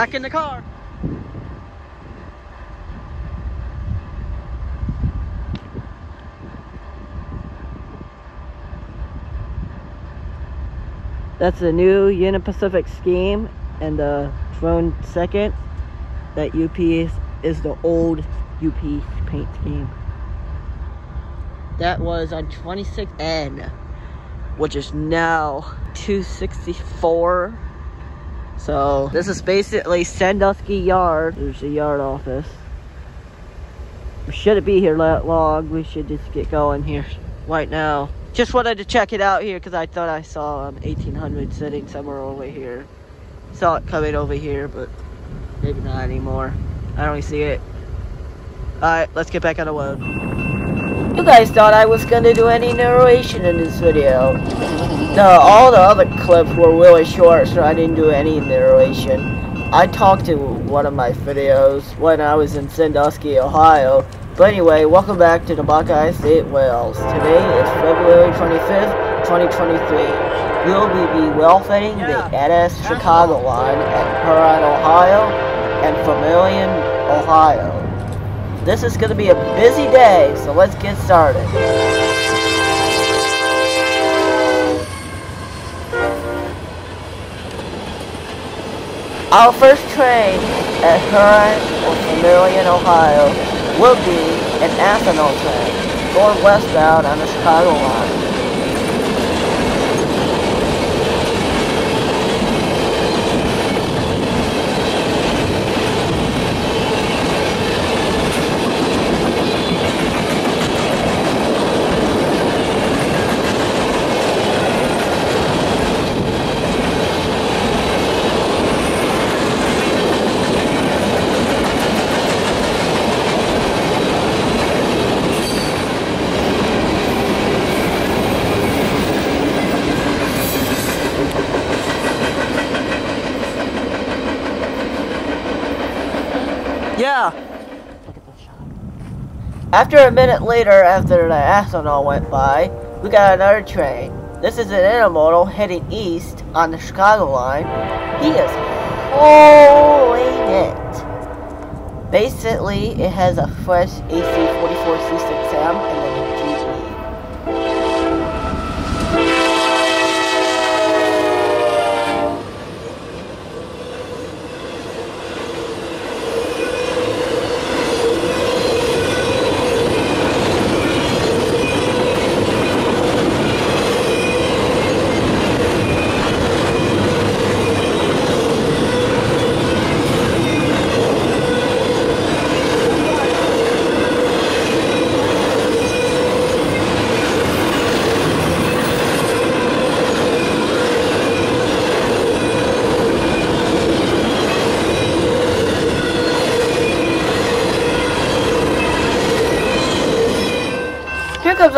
Back in the car. That's the new Union Pacific scheme and the drone second. That UP is, is the old UP paint scheme. That was on 26N, which is now 264. So this is basically Sandusky Yard. There's the yard office. We shouldn't be here that long. We should just get going here right now. Just wanted to check it out here because I thought I saw um, 1800 sitting somewhere over here. Saw it coming over here, but maybe not anymore. I don't really see it. Alright, let's get back on the road. You guys thought I was going to do any narration in this video. No, all the other clips were really short, so I didn't do any narration. I talked to one of my videos when I was in Sandusky, Ohio. But anyway, welcome back to the Buckeye State Rails. Today is February 25th, 2023. We'll be welfing yeah. the NS Chicago line at Huron, Ohio and Vermilion, Ohio. This is going to be a busy day, so let's get started. Our first train at Huron or Vermilion, Ohio will be an ethanol train going westbound on the Chicago line. Yeah. After a minute later, after the ethanol went by, we got another train. This is an intermodal heading east on the Chicago line. He is holding it. Basically, it has a fresh AC44C6M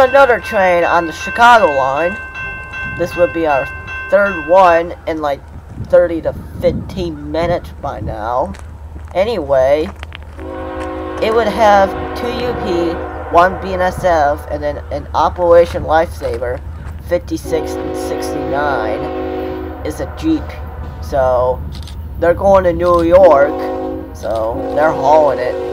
another train on the Chicago line. This would be our third one in like 30 to 15 minutes by now. Anyway, it would have two UP, one BNSF, and then an Operation Lifesaver, 56 and 69, is a Jeep. So, they're going to New York, so they're hauling it.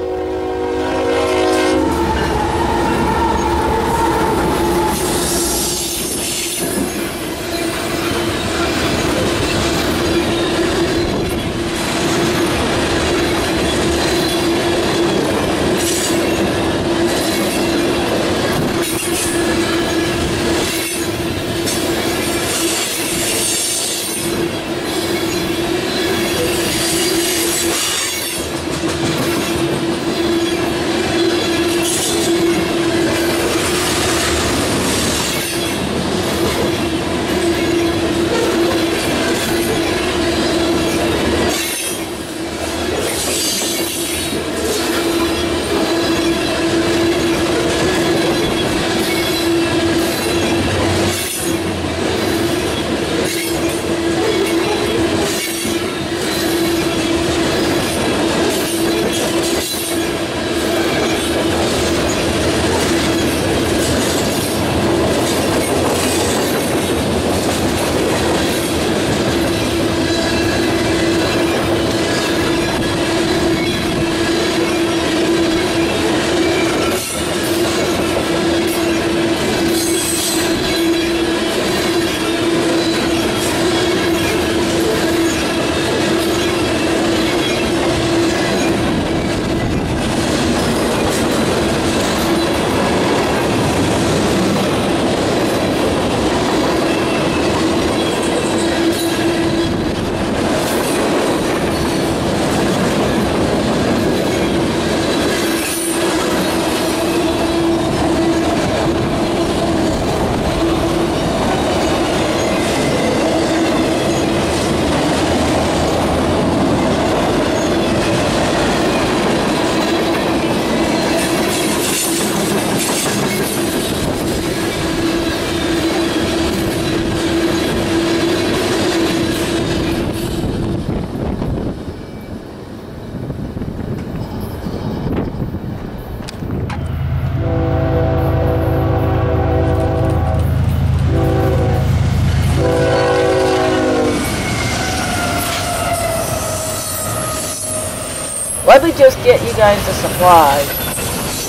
Just get you guys the supplies.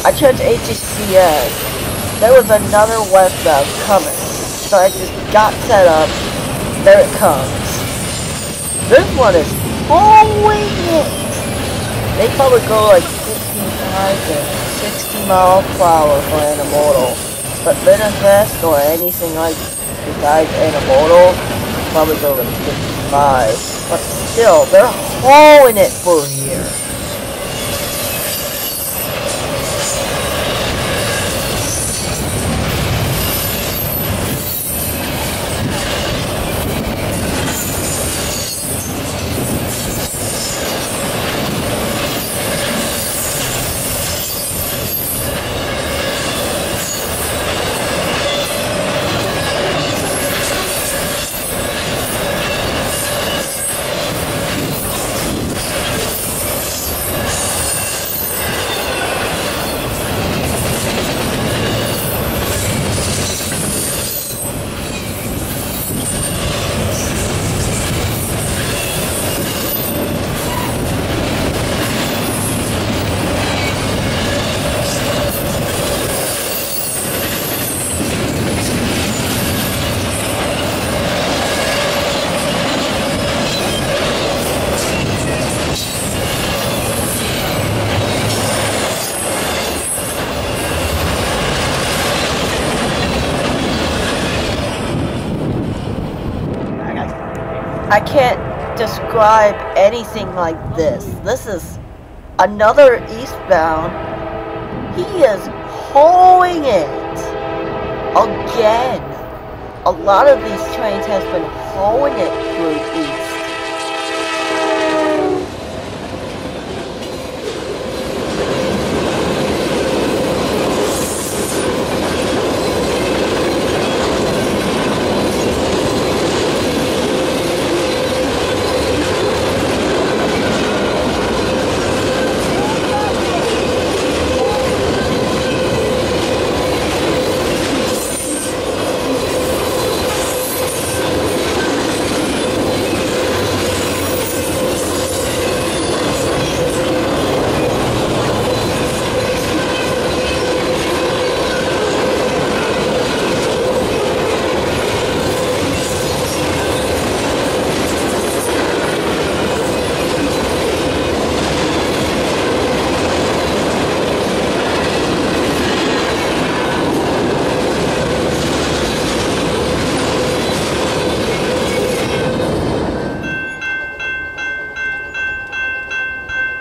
I chose HCS. There was another westbound coming. So I just got set up. There it comes. This one is following it. They probably go like 55 to 60 miles per hour for intermodal. But Manifest or anything like besides intermodal probably go like 55. But still, they're hauling it for here. I can't describe anything like this. This is another eastbound. He is holding it again. A lot of these trains has been holding it through east.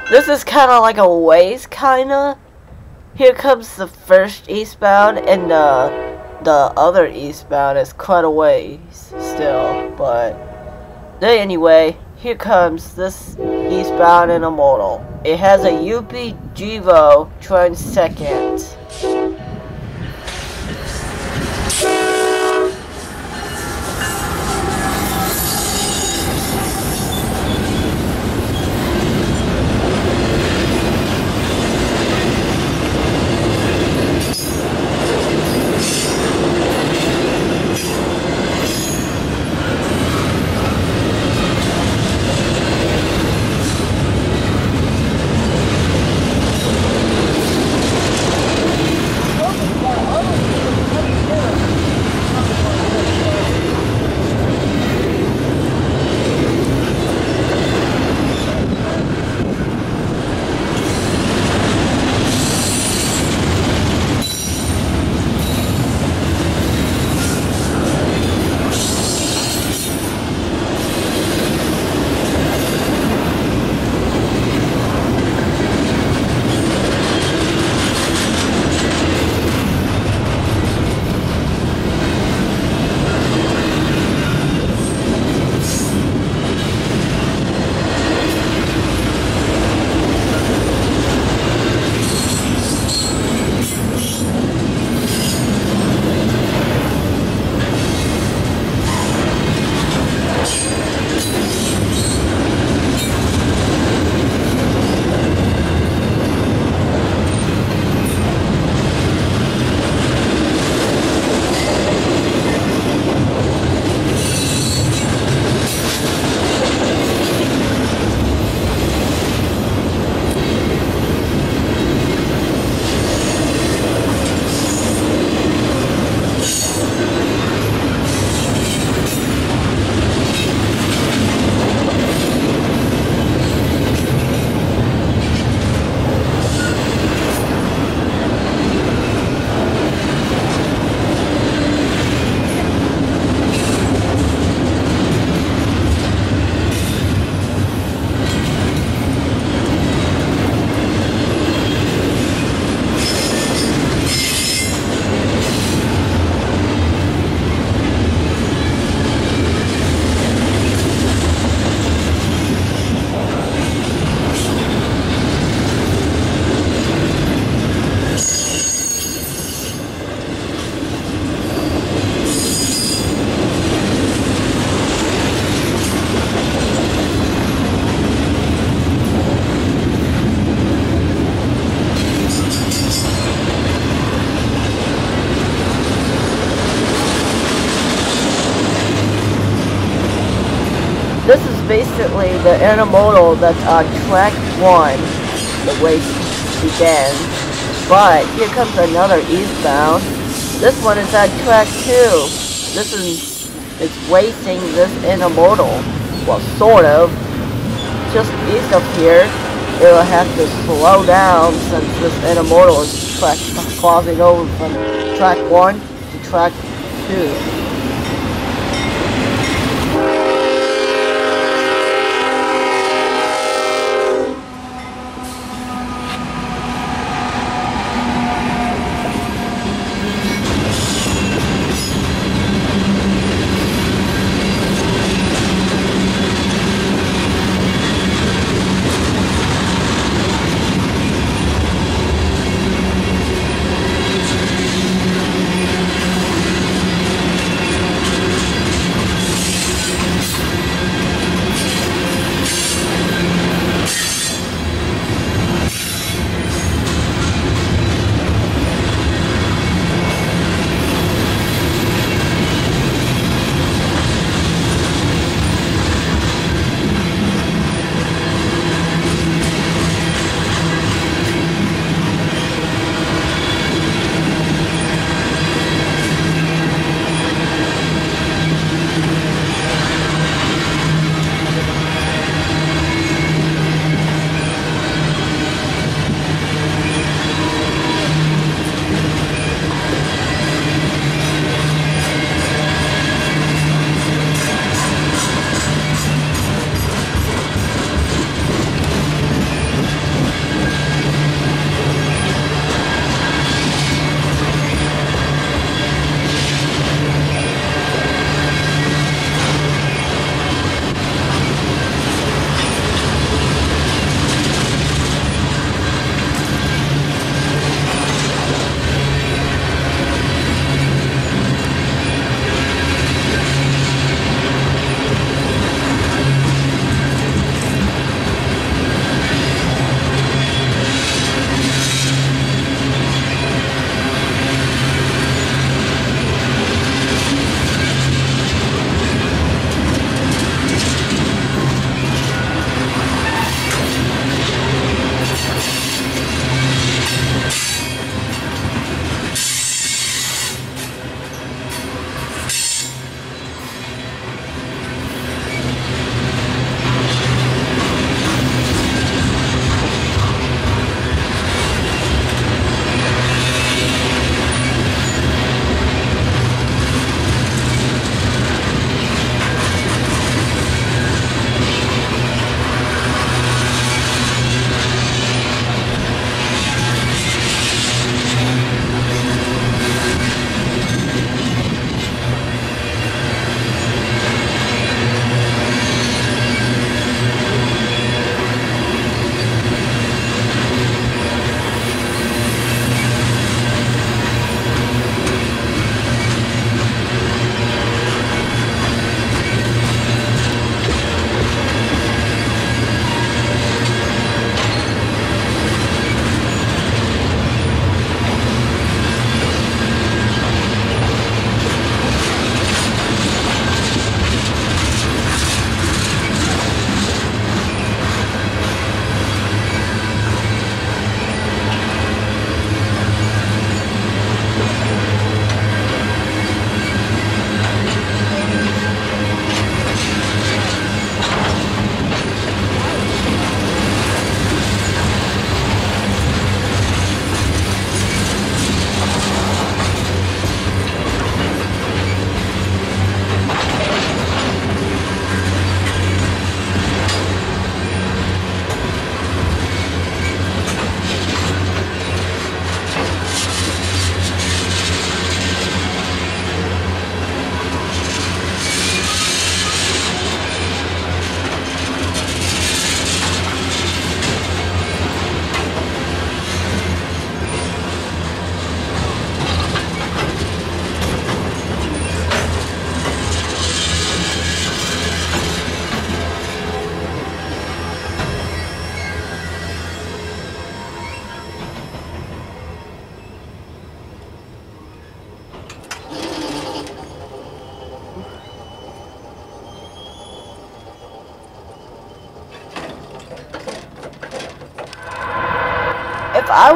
This is kind of like a ways, kind of. Here comes the first eastbound, and the, the other eastbound is quite a ways still. But anyway, here comes this eastbound intermodal. It has a UP Gevo train second. Intermodal that's on uh, track one, the race began. But here comes another eastbound. This one is at track two. This is it's racing this intermodal. Well, sort of. Just east of here, it'll have to slow down since this intermodal is track crossing over from track one to track two.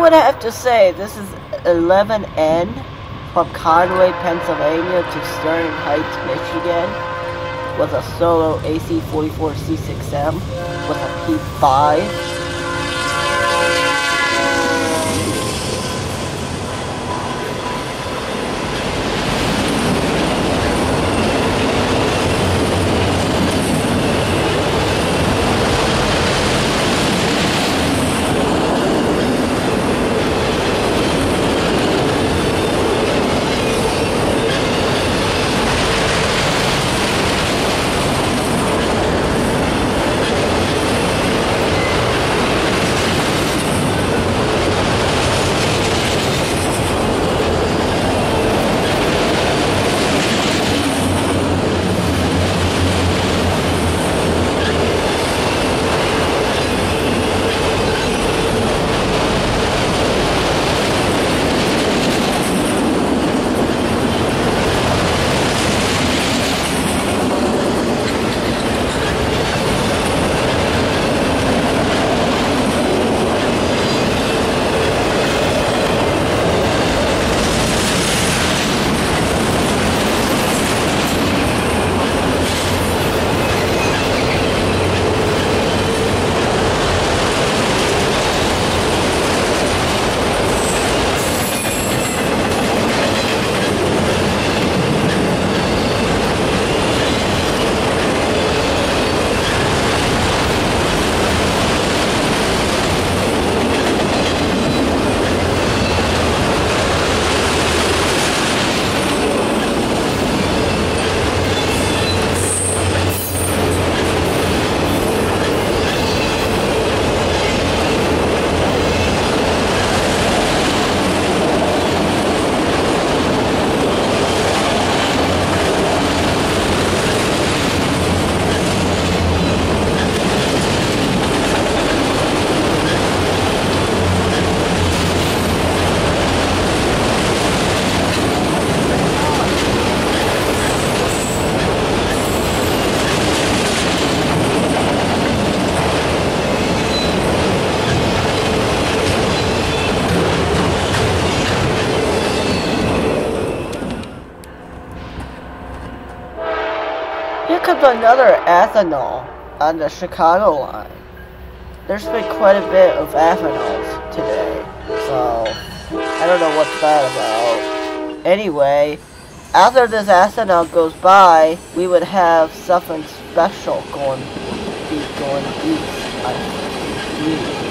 Would have to say this is 11N from Conway, Pennsylvania to Sterling Heights, Michigan with a solo AC44 C6M with a P5 another ethanol on the Chicago line. There's been quite a bit of ethanols today, so I don't know what's that about. Anyway, after this ethanol goes by, we would have something special going, be going east,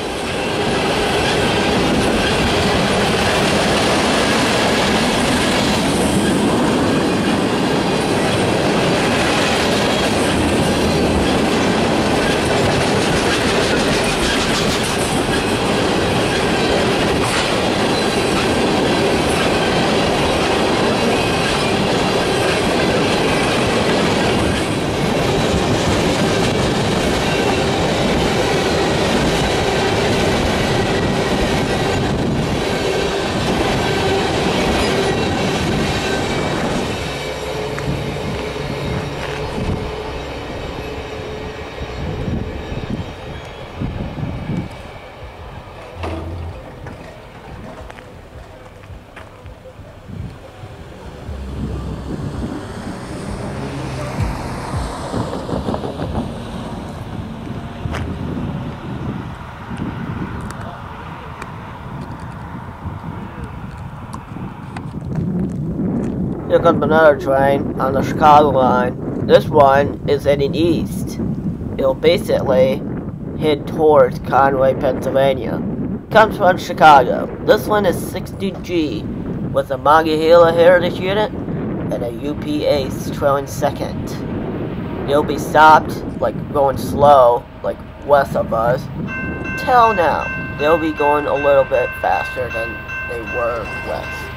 Here comes another train on the Chicago line. This one is heading east. It'll basically head towards Conway, Pennsylvania. Comes from Chicago. This one is 16G with a Monongahela Heritage unit and a UP Ace trailing second. They'll be stopped, like going slow, like west of us. Till now, they'll be going a little bit faster than they were west.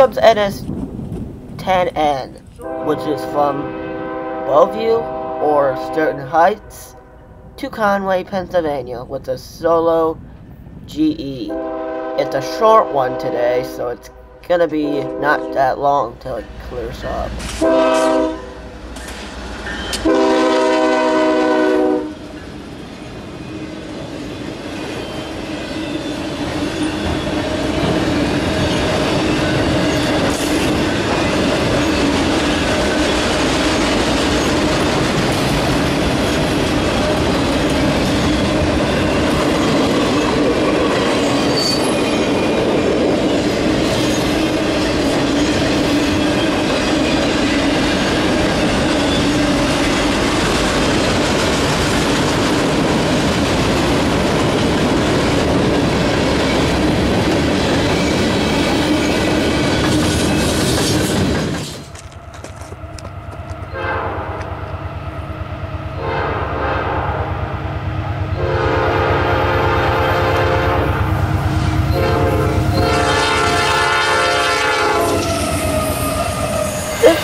Comes NS10N, which is from Bellevue or Sterling Heights to Conway, Pennsylvania with a solo GE. It's a short one today, so it's gonna be not that long till it clears up.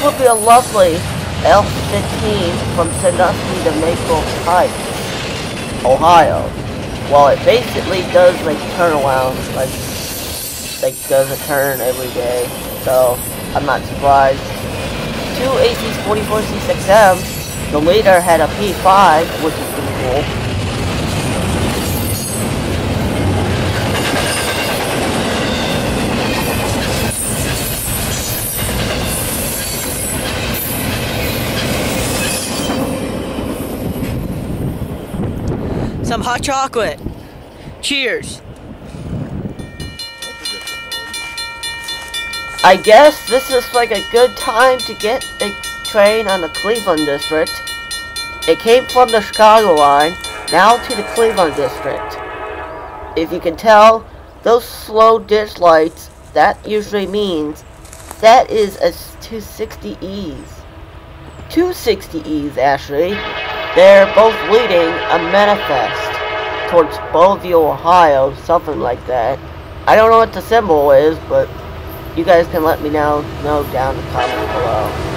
Would be a lovely L-15 from Sandusky to Maple Heights, Ohio. Well, it basically does like turnarounds, like like does a turn every day, so I'm not surprised. Two ACs-44C6Ms. The leader had a P5, which is pretty cool. Hot chocolate. Cheers. I guess this is like a good time to get a train on the Cleveland District. It came from the Chicago line, now to the Cleveland District. If you can tell, those slow ditch lights, that usually means that is a 260Es. 260Es, actually. They're both leading a manifest towards Bellevue, Ohio, something like that. I don't know what the symbol is, but you guys can let me know, know down in the comments below.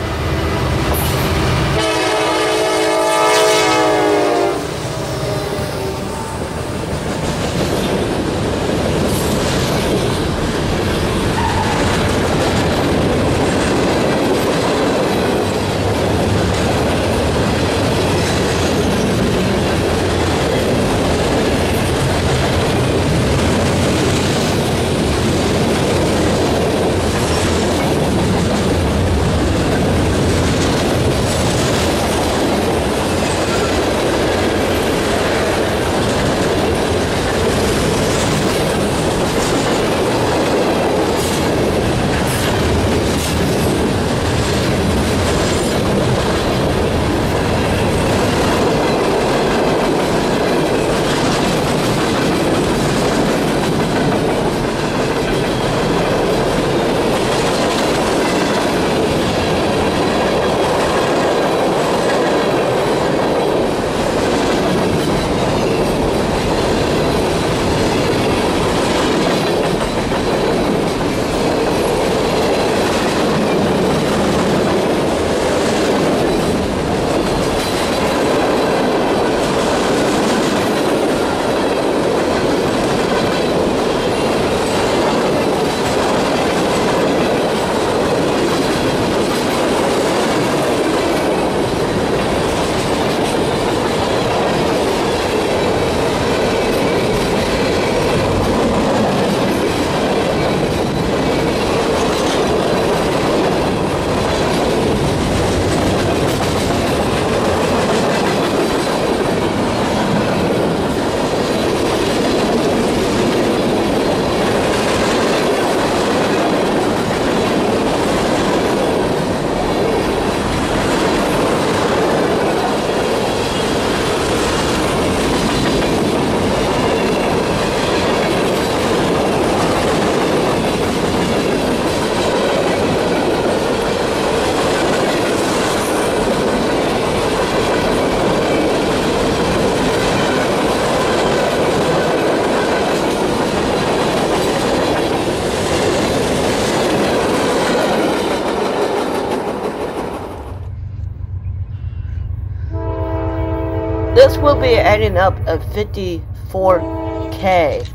Will be adding up at 54K.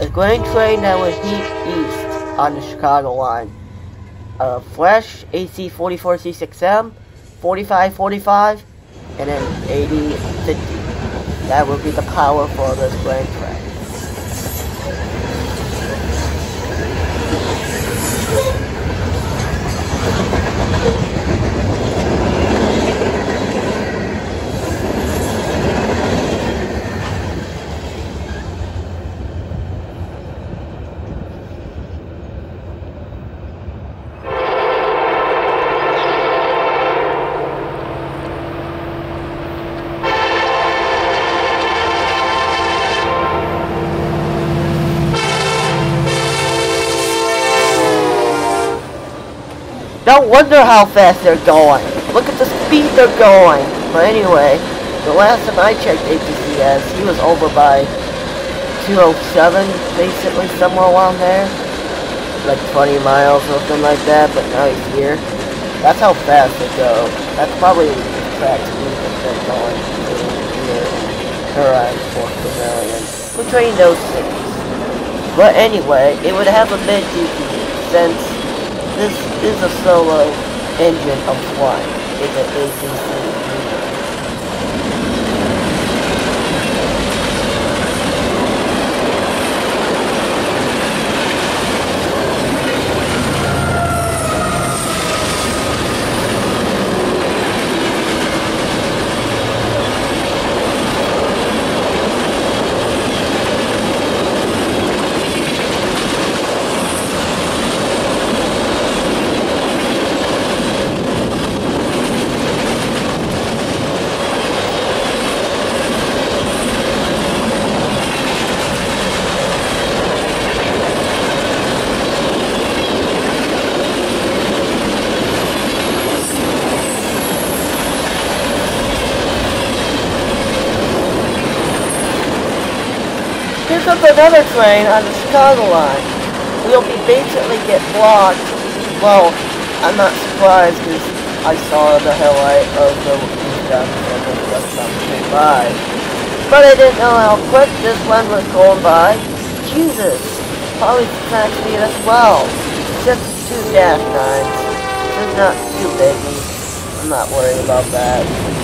A grain train that will heat east on the Chicago line. A Flash AC 44C6M, 4545, and then 8050. That will be the power for this grain train. Wonder how fast they're going. Look at the speed they're going. But anyway, the last time I checked ATCS, he was over by 207, basically, somewhere around there. Like 20 miles or something like that, but now he's here. That's how fast they go. That's probably the track speed that they're going here. Around Fort. Between those cities. But anyway, it would have a bit DP since this is a solo engine of flying. It's an ACC comes another train on the Chicago line. We'll be basically get blocked. Well, I'm not surprised because I saw the headlight of the stuff and the came by. But I didn't know how quick this one was going by. Jesus, probably track speed as well. Just two dash nines. It's not too big. I'm not worried about that.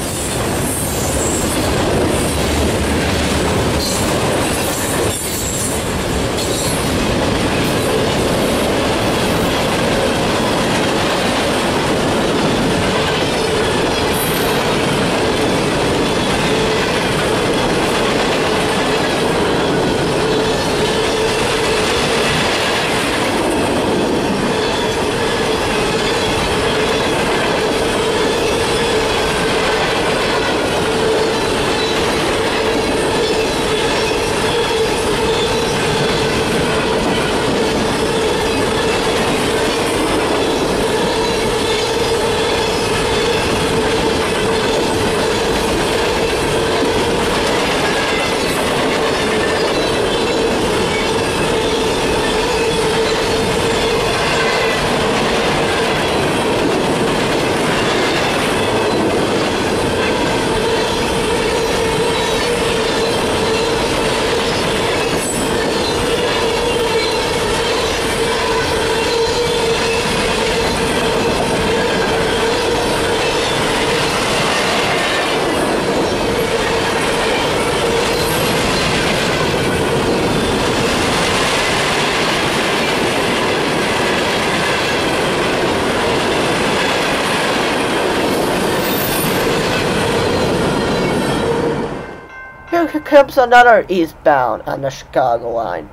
Comes another eastbound on the Chicago line.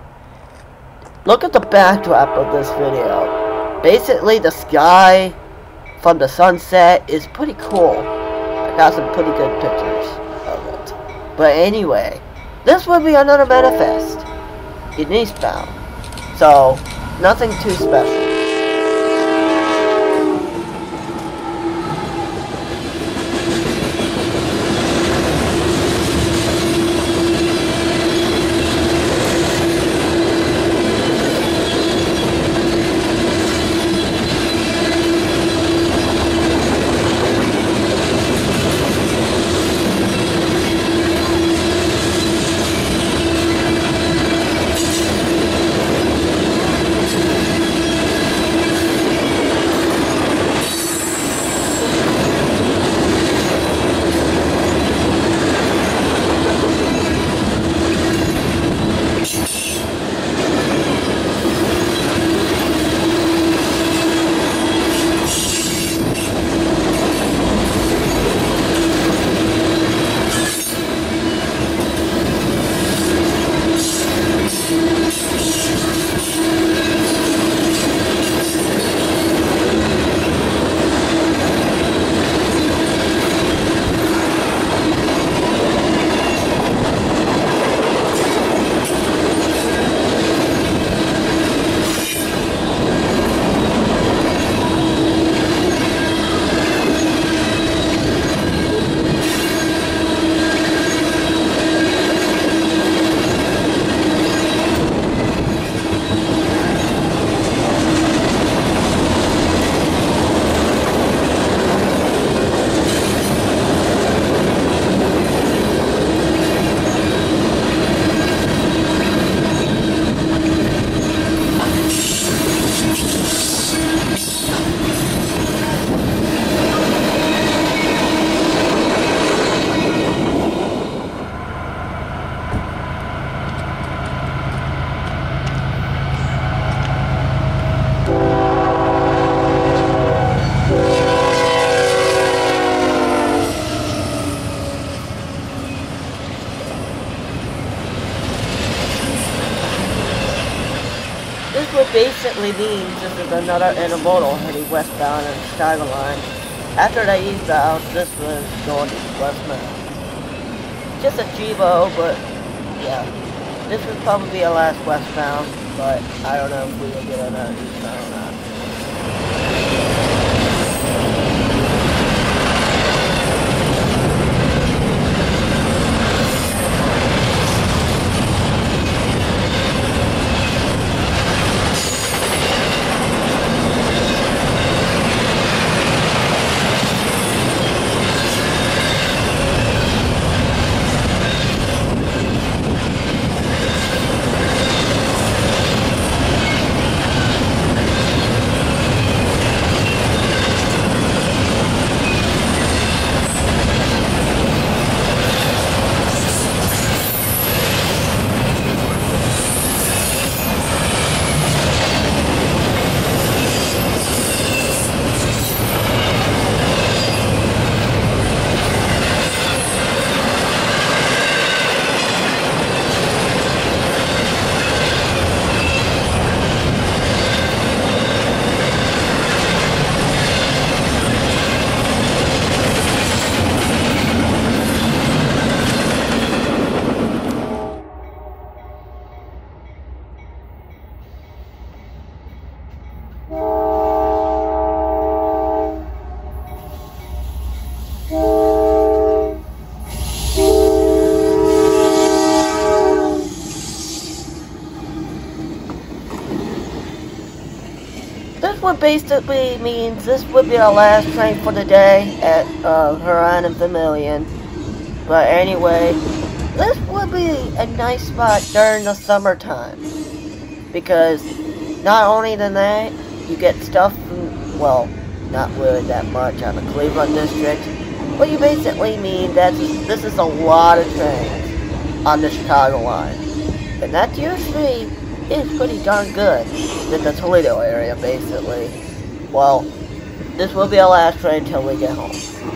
Look at the backdrop of this video. Basically, the sky from the sunset is pretty cool. I got some pretty good pictures of it. But anyway, this would be another manifest in eastbound. So, nothing too special. Means this is another intermodal heading westbound the Chicago line. After the eastbound, this was going to westbound. Just a Gevo, but yeah. This would probably be a last westbound, but I don't know if we will get another eastbound or not. This would basically means this would be our last train for the day at uh, Huron Vermilion. But anyway, this would be a nice spot during the summertime. Because not only than that, you get stuff from, well, not really that much on the Cleveland district, but you basically mean that this is a lot of trains on the Chicago line. And that usually is pretty darn good in the Toledo area, basically. Well, this will be our last train until we get home.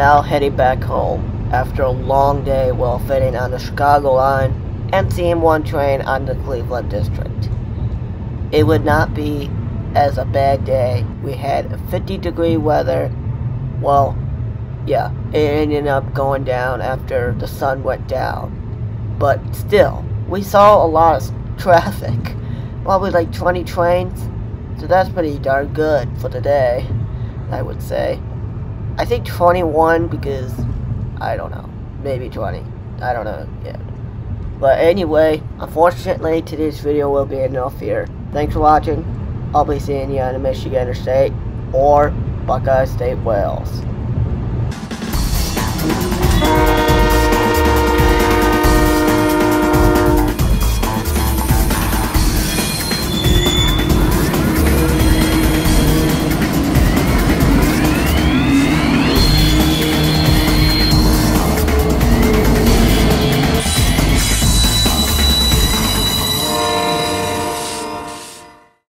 Now heading back home after a long day while fitting on the Chicago line and CM1 train on the Cleveland District. It would not be as a bad day. We had 50 degree weather. Well, yeah, it ended up going down after the sun went down. But still, we saw a lot of traffic. Probably like 20 trains. So that's pretty darn good for the day, I would say. I think 21 because I don't know. Maybe 20. I don't know yet. But anyway, unfortunately, today's video will be enough here. Thanks for watching. I'll be seeing you on the Michigan Interstate or Buckeye State Rails.